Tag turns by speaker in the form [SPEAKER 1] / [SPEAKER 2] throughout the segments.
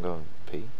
[SPEAKER 1] I'm going
[SPEAKER 2] to pee.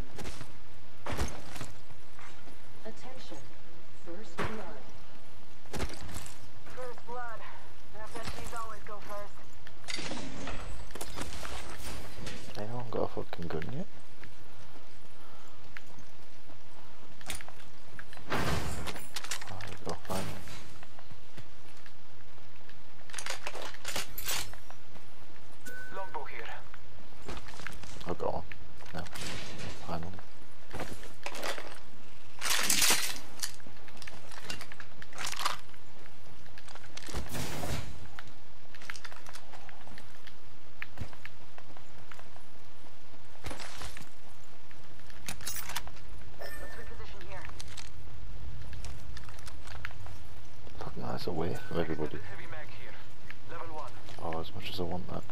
[SPEAKER 1] away from everybody. Oh, as much as I want that.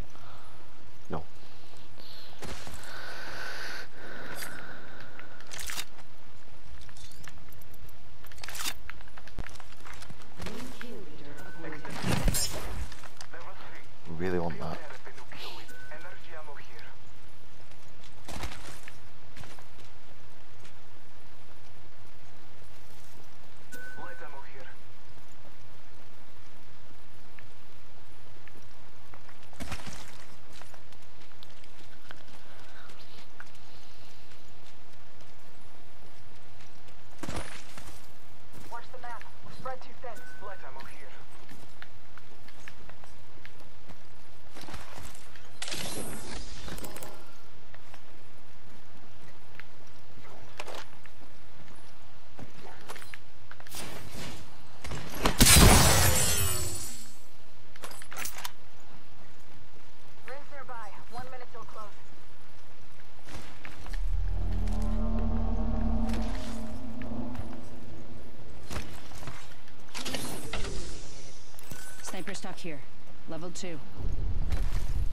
[SPEAKER 3] here.
[SPEAKER 4] Level 2.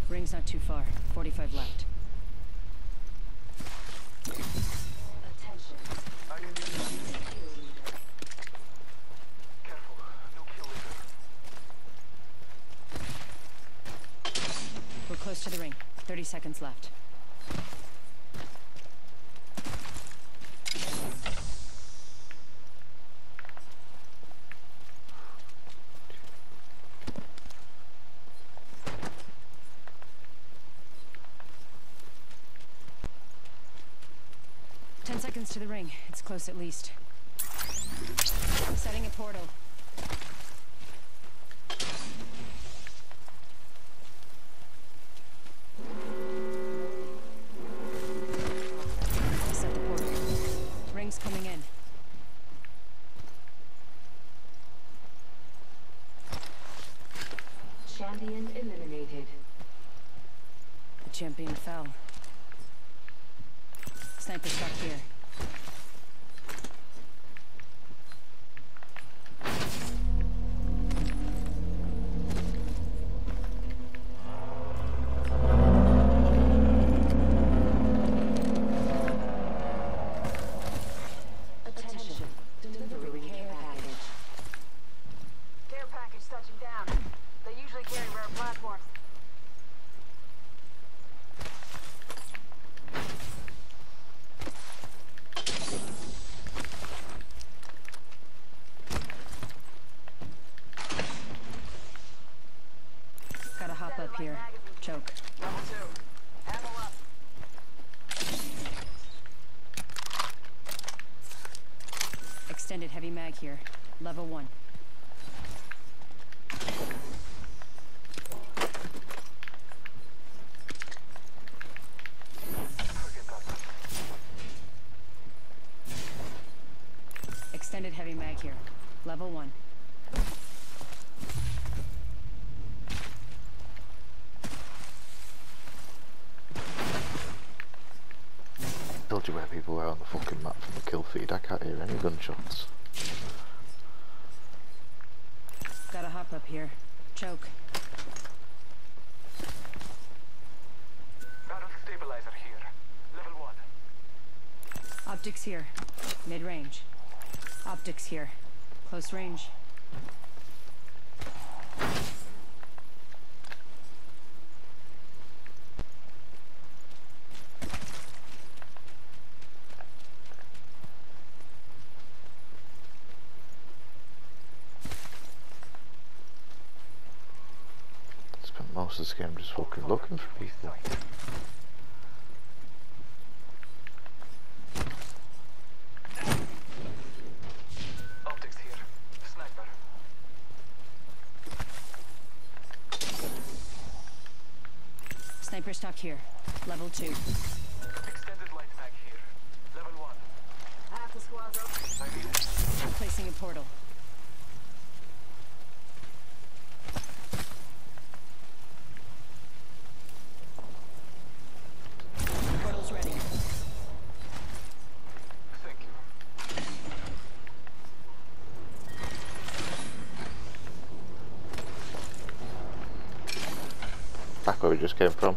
[SPEAKER 4] Ring's not too far. 45 left. We're close to the ring. 30 seconds left. to the ring. It's close at least. Setting a portal. Set the portal. Ring's coming in.
[SPEAKER 2] Champion eliminated.
[SPEAKER 4] The champion fell. Sniper stock here. right here.
[SPEAKER 5] Level one.
[SPEAKER 4] Extended heavy mag here. Level one.
[SPEAKER 1] Told you where people were on the fucking map from the kill feed. I can't hear any gunshots.
[SPEAKER 4] Up here. Choke.
[SPEAKER 3] Barrel stabilizer here. Level one.
[SPEAKER 4] Optics here. Mid range. Optics here. Close range.
[SPEAKER 1] Most of this game just fucking looking for people.
[SPEAKER 3] Optics. Sniper.
[SPEAKER 4] Sniper stock here. Level two.
[SPEAKER 3] Extended light mag here. Level one.
[SPEAKER 5] Half the squad's up.
[SPEAKER 3] I read it.
[SPEAKER 4] Placing a portal.
[SPEAKER 1] Where we just came from.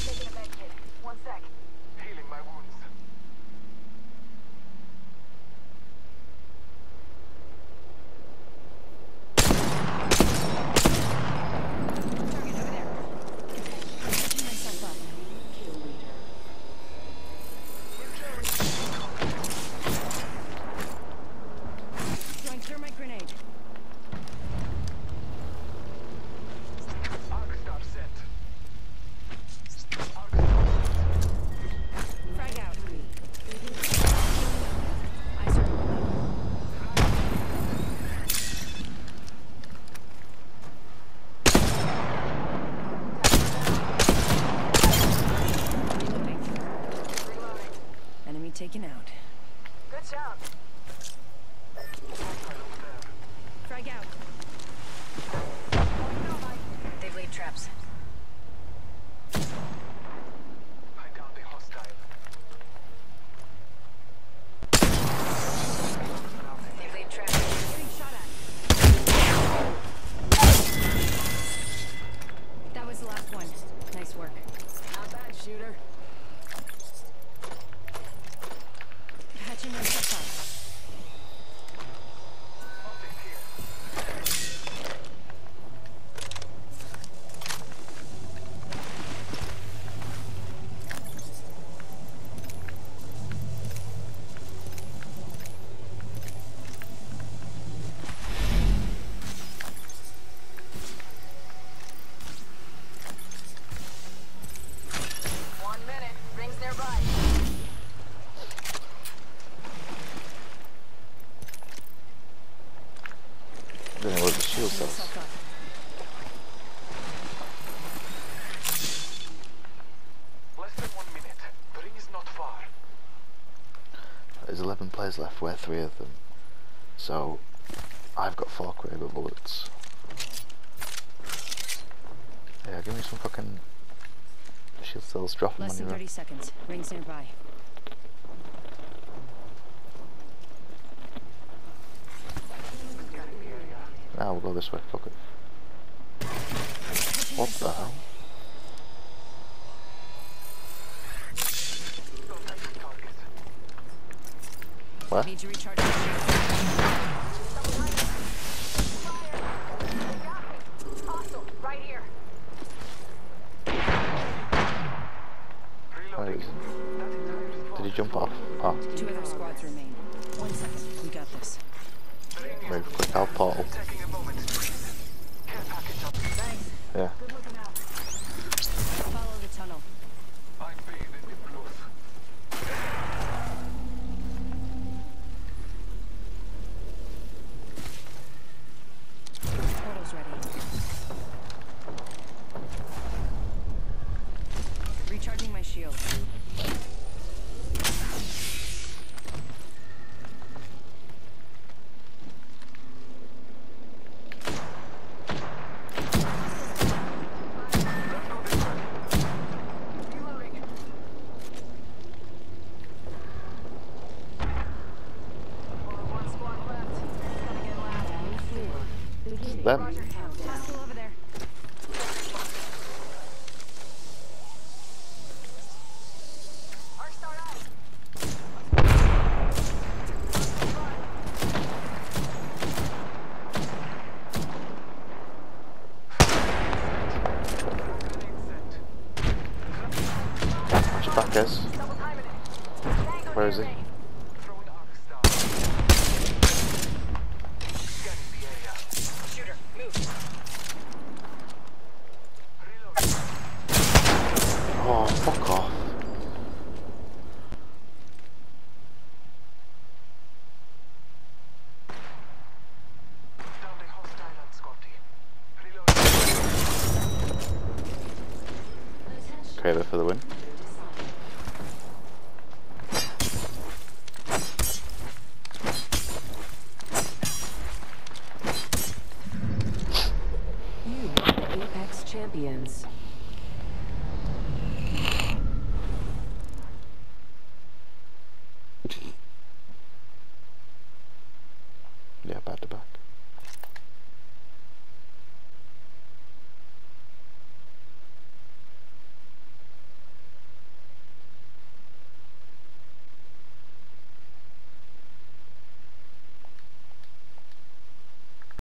[SPEAKER 3] far.
[SPEAKER 1] There's 11 players left, we're three of them. So, I've got four Kraber bullets. Yeah, give me some fucking shield cells, drop them
[SPEAKER 4] Less
[SPEAKER 1] on
[SPEAKER 4] than
[SPEAKER 1] your
[SPEAKER 4] 30 seconds. Rings nearby.
[SPEAKER 1] Now we'll go this way, fuck it. What the hell?
[SPEAKER 3] Contact with target.
[SPEAKER 1] Where?
[SPEAKER 4] Need to recharge my shield.
[SPEAKER 5] Hostile. Right here.
[SPEAKER 1] Where
[SPEAKER 3] Reloading.
[SPEAKER 1] is
[SPEAKER 3] That entire
[SPEAKER 1] Did he jump off? Oh,
[SPEAKER 4] Two other squads remain. One second. We got this.
[SPEAKER 1] Move quick out portal. Yeah.
[SPEAKER 5] Good looking out.
[SPEAKER 3] да?
[SPEAKER 1] Oh, fuck off.
[SPEAKER 3] Downed a hostile on Scotty. Reloading.
[SPEAKER 1] Kraber for the win.
[SPEAKER 2] You are the Apex champions.